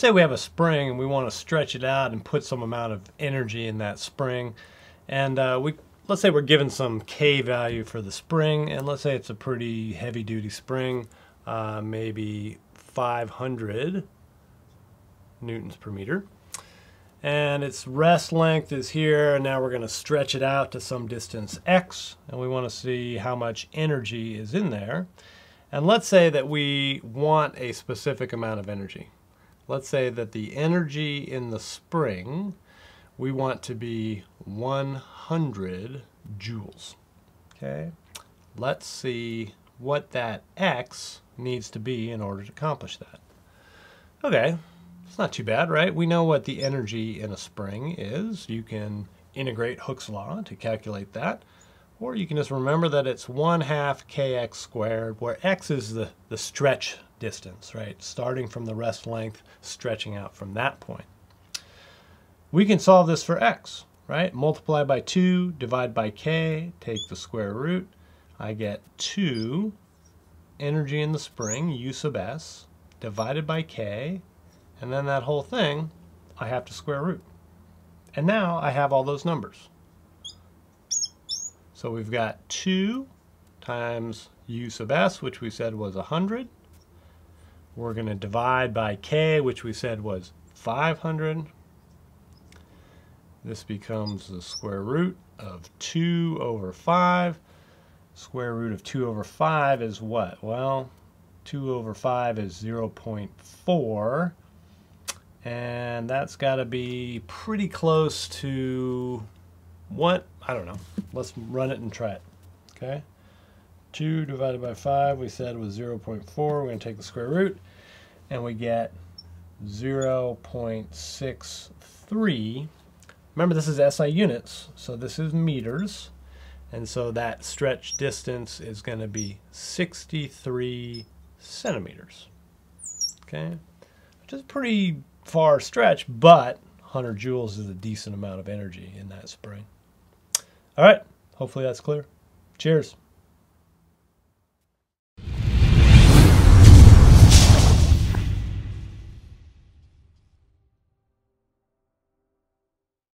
say we have a spring and we want to stretch it out and put some amount of energy in that spring. And uh, we let's say we're given some K value for the spring, and let's say it's a pretty heavy duty spring, uh, maybe 500 newtons per meter. And its rest length is here, and now we're going to stretch it out to some distance x, and we want to see how much energy is in there. And let's say that we want a specific amount of energy. Let's say that the energy in the spring we want to be 100 joules. Okay, let's see what that x needs to be in order to accomplish that. Okay, it's not too bad, right? We know what the energy in a spring is. You can integrate Hooke's law to calculate that. Or you can just remember that it's 1 half kx squared, where x is the, the stretch distance, right? Starting from the rest length, stretching out from that point. We can solve this for x, right? Multiply by 2, divide by k, take the square root. I get 2 energy in the spring, u sub s, divided by k, and then that whole thing, I have to square root. And now I have all those numbers. So we've got 2 times u sub s, which we said was 100. We're going to divide by k, which we said was 500. This becomes the square root of 2 over 5. Square root of 2 over 5 is what? Well, 2 over 5 is 0 0.4 and that's got to be pretty close to what? I don't know. Let's run it and try it. Okay. 2 divided by 5 we said was 0 0.4. We're going to take the square root and we get 0 0.63. Remember this is SI units, so this is meters. And so that stretch distance is going to be 63 centimeters. Okay, which is pretty far stretch, but 100 joules is a decent amount of energy in that spring. All right, hopefully that's clear. Cheers.